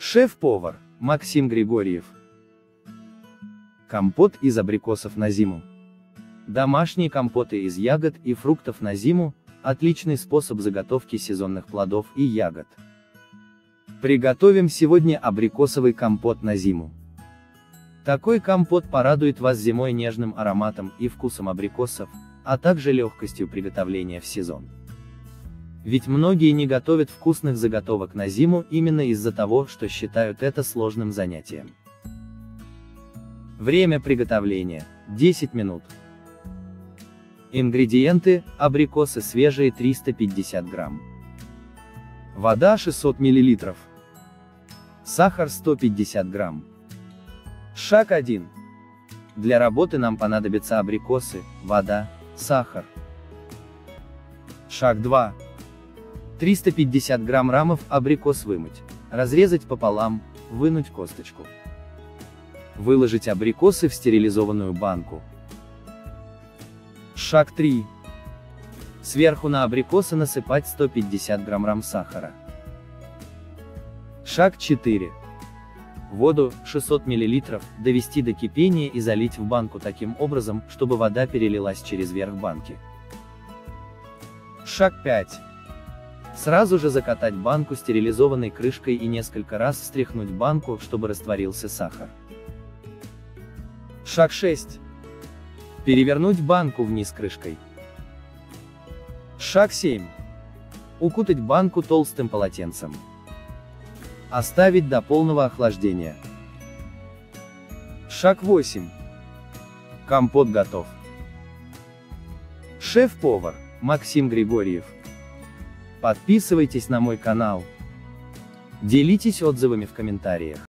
Шеф-повар, Максим Григорьев. Компот из абрикосов на зиму. Домашние компоты из ягод и фруктов на зиму – отличный способ заготовки сезонных плодов и ягод. Приготовим сегодня абрикосовый компот на зиму. Такой компот порадует вас зимой нежным ароматом и вкусом абрикосов, а также легкостью приготовления в сезон. Ведь многие не готовят вкусных заготовок на зиму именно из-за того, что считают это сложным занятием. Время приготовления – 10 минут. Ингредиенты – абрикосы свежие 350 грамм. Вода 600 мл. Сахар 150 грамм. Шаг 1. Для работы нам понадобятся абрикосы, вода, сахар. Шаг 2. 350 грамм рамов абрикос вымыть, разрезать пополам, вынуть косточку. Выложить абрикосы в стерилизованную банку. Шаг 3. Сверху на абрикосы насыпать 150 грамм рам сахара. Шаг 4. Воду, 600 мл, довести до кипения и залить в банку таким образом, чтобы вода перелилась через верх банки. Шаг 5. Сразу же закатать банку стерилизованной крышкой и несколько раз встряхнуть банку, чтобы растворился сахар. Шаг 6. Перевернуть банку вниз крышкой. Шаг 7. Укутать банку толстым полотенцем. Оставить до полного охлаждения. Шаг 8. Компот готов. Шеф-повар, Максим Григорьев. Подписывайтесь на мой канал. Делитесь отзывами в комментариях.